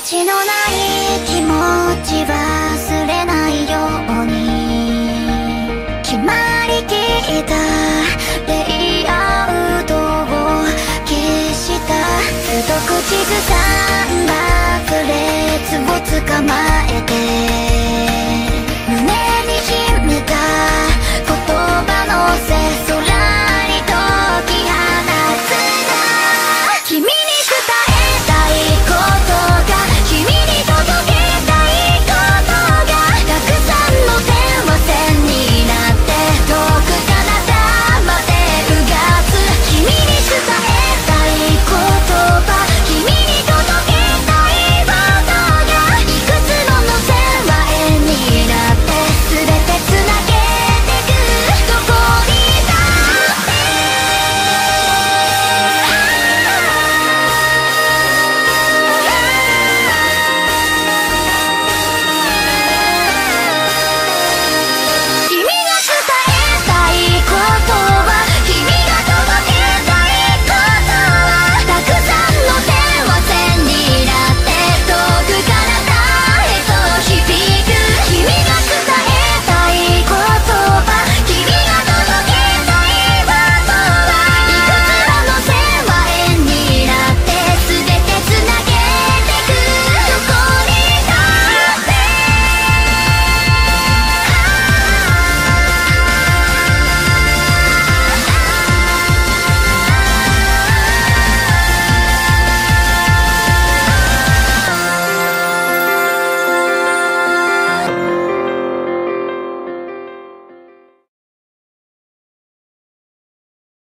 形のない気持ち忘れないように決まりきったレイアウトを消した。一口ずさんだフレーを捕まえて。